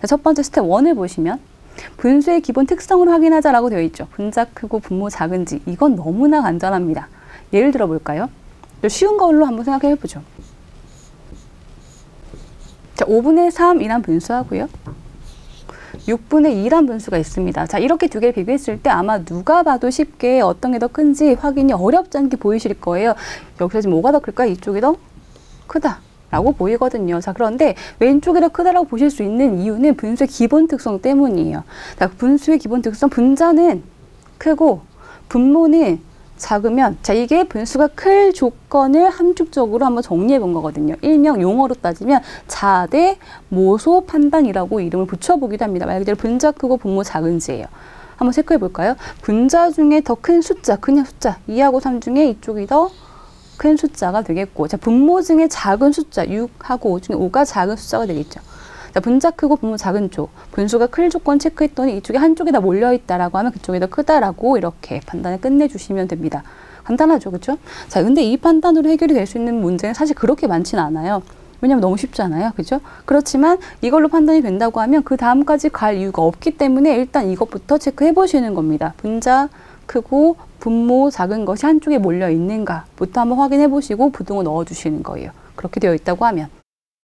자, 첫 번째 스텝 1을 보시면 분수의 기본 특성을 확인하자라고 되어 있죠. 분자 크고 분모 작은지 이건 너무나 간단합니다. 예를 들어 볼까요? 쉬운 걸로 한번 생각해 보죠. 자, 5분의 3이란 분수하고요. 6분의 2란 분수가 있습니다. 자, 이렇게 두 개를 비교했을 때 아마 누가 봐도 쉽게 어떤 게 더 큰지 확인이 어렵지 않게 보이실 거예요. 여기서 지금 뭐가 더 클까요? 이쪽이 더 크다. 라고 보이거든요. 자, 그런데 왼쪽이 더 크다라고 보실 수 있는 이유는 분수의 기본 특성 때문이에요. 자, 분수의 기본 특성, 분자는 크고 분모는 작으면 자 이게 분수가 클 조건을 함축적으로 한번 정리해 본 거거든요. 일명 용어로 따지면 자대 모소 판단이라고 이름을 붙여보기도 합니다. 말 그대로 분자 크고 분모 작은지예요. 한번 체크해 볼까요? 분자 중에 더 큰 숫자, 그냥 숫자 2하고 3 중에 이쪽이 더 큰 숫자가 되겠고 자 분모 중에 작은 숫자 6하고 5 중에 5가 작은 숫자가 되겠죠. 자, 분자 크고 분모 작은 쪽, 분수가 클 조건 체크했더니 이쪽에 한쪽이 다 몰려 있다라고 하면 그쪽이 더 크다라고 이렇게 판단을 끝내주시면 됩니다. 간단하죠, 그렇죠? 자, 근데 이 판단으로 해결이 될 수 있는 문제는 사실 그렇게 많지는 않아요. 왜냐면 너무 쉽잖아요, 그죠? 그렇지만 이걸로 판단이 된다고 하면 그 다음까지 갈 이유가 없기 때문에 일단 이것부터 체크해 보시는 겁니다. 분자 크고 분모 작은 것이 한쪽에 몰려 있는가부터 한번 확인해 보시고 부등호 넣어 주시는 거예요. 그렇게 되어 있다고 하면.